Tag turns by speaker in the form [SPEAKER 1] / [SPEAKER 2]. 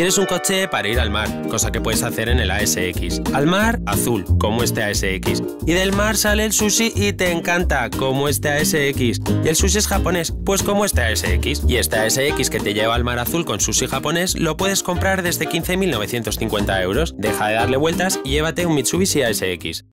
[SPEAKER 1] Quieres un coche para ir al mar, cosa que puedes hacer en el ASX. Al mar, azul, como este ASX. Y del mar sale el sushi y te encanta, como este ASX. Y el sushi es japonés, pues como este ASX. Y este ASX que te lleva al mar azul con sushi japonés lo puedes comprar desde 15.950 euros. Deja de darle vueltas y llévate un Mitsubishi ASX.